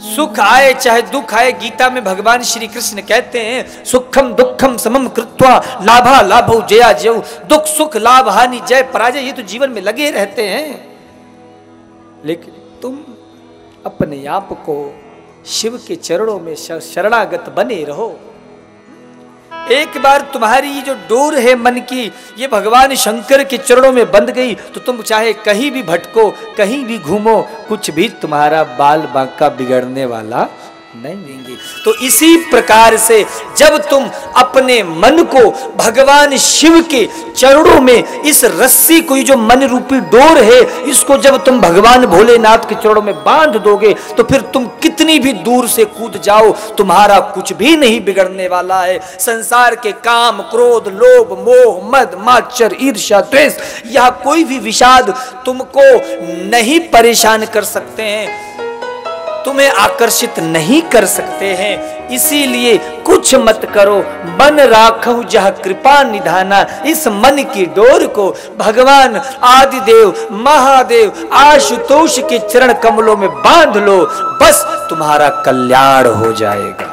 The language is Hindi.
सुख आए, चाहे दुख आए, गीता में भगवान श्री कृष्ण कहते हैं, सुखम दुखम समम कृत्वा, लाभा लाभ जया जय। दुख, सुख, लाभ, हानि, जय, पराजय, ये तो जीवन में लगे रहते हैं। लेकिन तुम अपने आप को शिव के चरणों में शरणागत बने रहो। एक बार तुम्हारी जो डोर है मन की, ये भगवान शंकर के चरणों में बंध गई तो तुम चाहे कहीं भी भटको, कहीं भी घूमो, कुछ भी तुम्हारा बाल बांका बिगड़ने वाला नहीं देंगे। तो इसी प्रकार से जब तुम अपने मन को भगवान शिव के चरणों में इस रस्सी को जो मन रूपी डोर है, इसको जब तुम भगवान भोलेनाथ के चरणों में बाँध दोगे तो फिर तुम कितनी भी दूर से कूद जाओ, तुम्हारा कुछ भी नहीं बिगड़ने वाला है। संसार के काम, क्रोध, लोभ, मोह, मद, माचर ईर्षा द्वेष, यह कोई भी विषाद तुमको नहीं परेशान कर सकते हैं। तुम्हें आकर्षित नहीं कर सकते हैं। इसीलिए कुछ मत करो। मन राखो जह कृपा निधाना। इस मन की डोर को भगवान आदिदेव, महादेव, आशुतोष के चरण कमलों में बाँध लो। बस तुम्हारा कल्याण हो जाएगा।